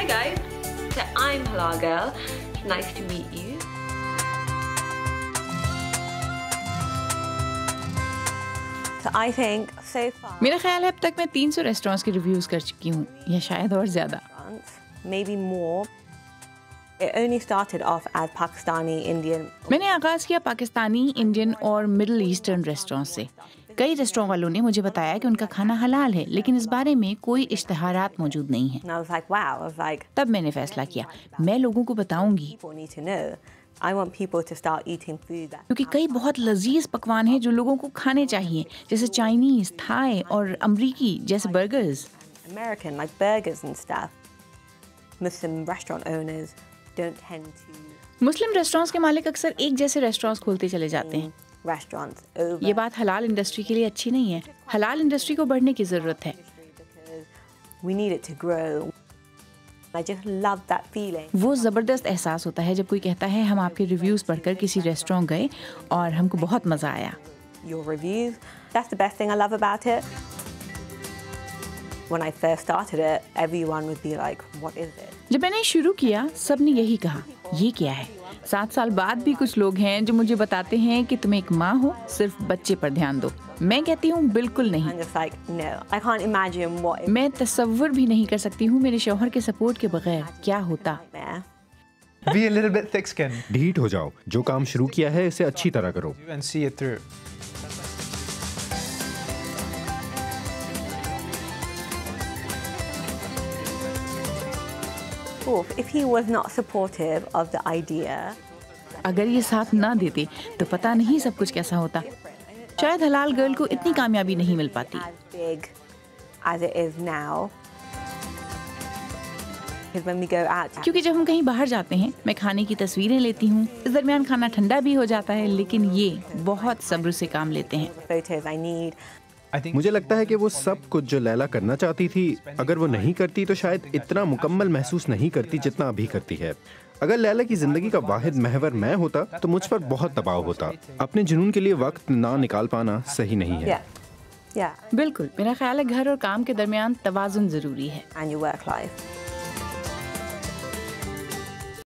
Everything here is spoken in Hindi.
Hi guys, so I'm Halal Girl, nice to meet you. मेरा ख्याल है अब तक मैं 300 रेस्टोरेंट्स के रिव्यूज़ कर चुकी हूँ या शायद और ज़्यादा। मैंने आगाज़ किया पाकिस्तानी इंडियन और मिडल ईस्टर्न रेस्टोरेंट से। कई रेस्टोरेंट वालों ने मुझे बताया कि उनका खाना हलाल है लेकिन इस बारे में कोई इश्तहारात मौजूद नहीं है। Like, wow, like, तब मैंने फैसला किया। मैं लोगों को बताऊँगी। क्योंकि कई बहुत लजीज पकवान हैं जो लोगों को खाने चाहिए जैसे चाइनीज़ थाई और अमरीकी जैसे burgers American, like burgers and stuff. Muslim restaurant owners don't tend to Muslim restaurants के मालिक अक्सर एक जैसे रेस्टोरेंट्स खोलते चले जाते हैं। Over ये बात हलाल इंडस्ट्री के लिए अच्छी नहीं है। हलाल इंडस्ट्री को बढ़ने की ज़रूरत है। वो ज़बरदस्त एहसास होता है जब कोई कहता है हम आपके रिव्यूज़ पढ़कर किसी रेस्टोरेंट गए और हमको बहुत मज़ा आया। जब मैंने शुरू किया सबने यही कहा ये क्या है? सात साल बाद भी कुछ लोग हैं जो मुझे बताते हैं कि तुम एक माँ हो सिर्फ़ बच्चे पर ध्यान दो। मैं कहती हूँ बिल्कुल नहीं। Like, no, what मैं तस्वुर भी नहीं कर सकती हूँ मेरे शोहर के सपोर्ट के बगैर क्या होता? ढीठ हो जाओ। जो काम शुरू किया है इसे अच्छी तरह करो। अगर ये साथ ना देते तो पता नहीं सब कुछ कैसा होता। शायद हलाल गर्ल को इतनी कामयाबी नहीं मिल पाती। क्योंकि जब हम कहीं बाहर जाते हैं मैं खाने की तस्वीरें लेती हूँ। इस दरमियान खाना ठंडा भी हो जाता है लेकिन ये बहुत सब्र से काम लेते हैं। मुझे लगता है कि वो सब कुछ जो लैला करना चाहती थी अगर वो नहीं करती तो शायद इतना मुकम्मल महसूस नहीं करती जितना अभी करती है। अगर लैला की ज़िंदगी का वाहिद महवर मैं होता तो मुझ पर बहुत दबाव होता। अपने जुनून के लिए वक्त ना निकाल पाना सही नहीं है। Yeah, yeah, बिल्कुल मेरा ख्याल है घर और काम के दरमियान तोज़ुन ज़रूरी है।